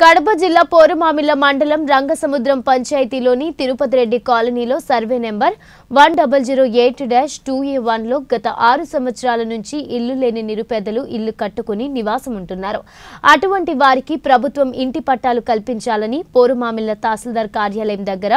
కడప జిల్లా పోరుమామిల మండలం రంగసముద్రం పంచాయతీలోని తిరుపతి రెడ్డి కాలనీలో survey number one double zero eight dash two A వన్లో గత ఆరు సంవత్సరాల నుంచి ఇల్లు లేని నిరుపేదలు ఇల్లు కట్టుకుని నివాసం ఉంటున్నారు అటువంటి వారికి ప్రభుత్వం ఇంటి పట్టాలు కల్పించాలని పోరుమామిల తహసీల్దార్ కార్యాలయం దగ్గర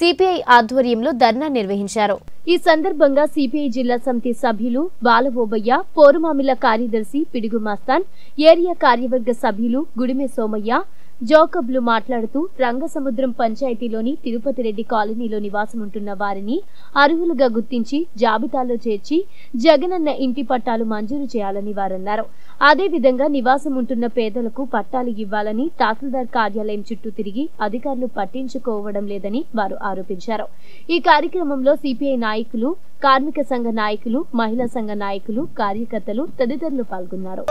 సిపిఐ ఆధ్వర్యంలో ధర్నా నిర్వహించారు. ఈ సందర్భంగా సిపిఐ జిల్లా సమితి సభ్యులు బాలబోబయ్య పోరుమామిల కార్యదర్శి పిడుగు మస్తాన్ ఏరియా కార్యవర్గ సభ్యులు గుడిమె సోమయ్య జోకబ్లు మాట్లాడుతూ రంగసముద్రం పంచాయతీలోని తిరుపతి రెడ్డి కాలనీలో నివాసం ఉంటున్న వారిని అర్హులుగా గుర్తించి జాబితాలో చేర్చి జగనన్న ఇంటి పట్టాలు మంజూరు చేయాలని వారన్నారు. అదేవిధంగా నివాసం ఉంటున్న పేదలకు పట్టాలు ఇవ్వాలని తహసీల్దార్ కార్యాలయం చుట్టూ తిరిగి అధికారులు పట్టించుకోవడం లేదని వారు ఆరోపించారు. ఈ కార్యక్రమంలో సిపిఐ నాయకులు కార్మిక సంఘ నాయకులు మహిళా సంఘ నాయకులు కార్యకర్తలు తదితరులు పాల్గొన్నారు.